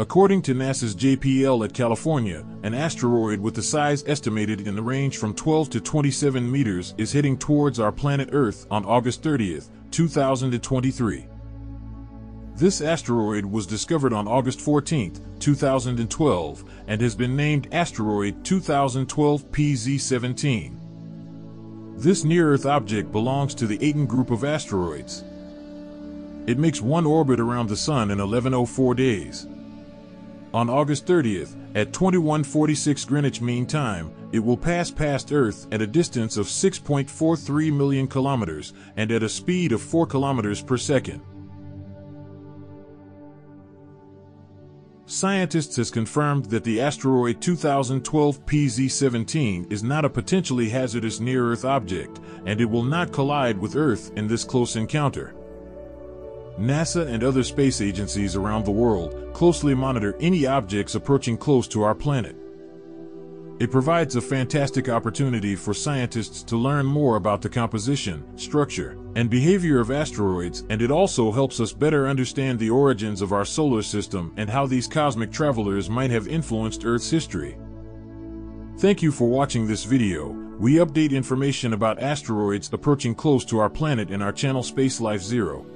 According to NASA's JPL at California, an asteroid with a size estimated in the range from 12 to 27 meters is heading towards our planet Earth on August 30th, 2023. This asteroid was discovered on August 14, 2012, and has been named Asteroid 2012 PZ17. This near-Earth object belongs to the Aten group of asteroids. It makes one orbit around the Sun in 1104 days. On August 30th, at 2146 Greenwich Mean Time, it will pass past Earth at a distance of 6.43 million kilometers and at a speed of 4 kilometers per second. Scientists has confirmed that the asteroid 2012 PZ17 is not a potentially hazardous near-Earth object, and it will not collide with Earth in this close encounter. NASA and other space agencies around the world closely monitor any objects approaching close to our planet. It provides a fantastic opportunity for scientists to learn more about the composition, structure, and behavior of asteroids, and it also helps us better understand the origins of our solar system and how these cosmic travelers might have influenced Earth's history. Thank you for watching this video. We update information about asteroids approaching close to our planet in our channel Space Life Zero.